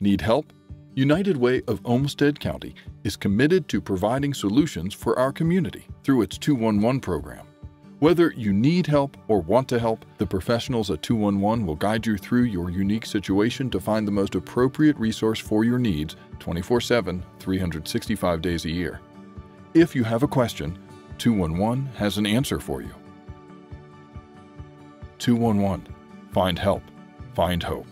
Need help? United Way of Olmsted County is committed to providing solutions for our community through its 211 program. Whether you need help or want to help, the professionals at 211 will guide you through your unique situation to find the most appropriate resource for your needs 24 7, 365 days a year. If you have a question, 211 has an answer for you. 211. Find help. Find hope.